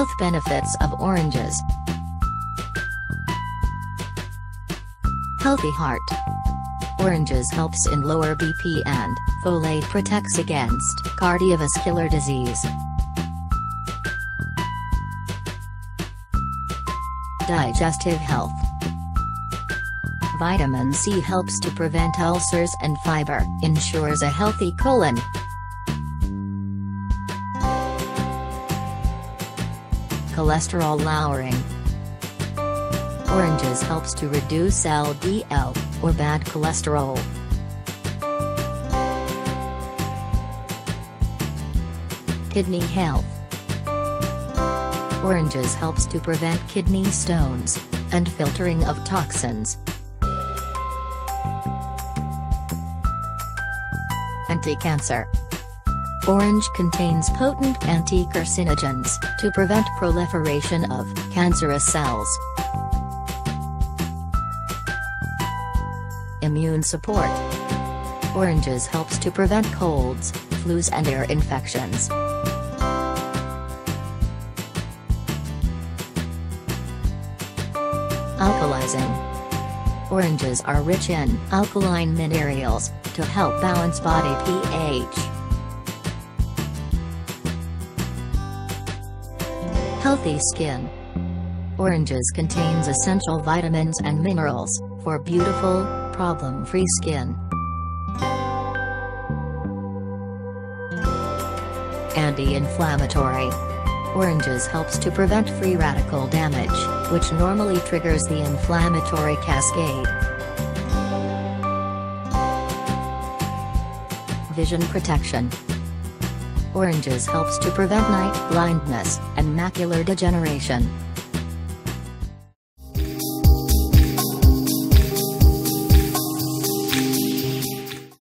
Health benefits of oranges. Healthy heart. Oranges helps in lower BP and folate protects against cardiovascular disease. Digestive health. Vitamin C helps to prevent ulcers and fiber, ensures a healthy colon. Cholesterol lowering. Oranges helps to reduce LDL, or bad cholesterol. Kidney health. Oranges helps to prevent kidney stones and filtering of toxins. Anti-cancer. Orange contains potent anti-carcinogens to prevent proliferation of cancerous cells. Immune support. Oranges helps to prevent colds, flus and ear infections. Alkalizing. Oranges are rich in alkaline minerals to help balance body pH. Healthy skin. Oranges contains essential vitamins and minerals for beautiful, problem-free skin. Anti-inflammatory. Oranges helps to prevent free radical damage, which normally triggers the inflammatory cascade. Vision protection. Oranges helps to prevent night blindness and macular degeneration.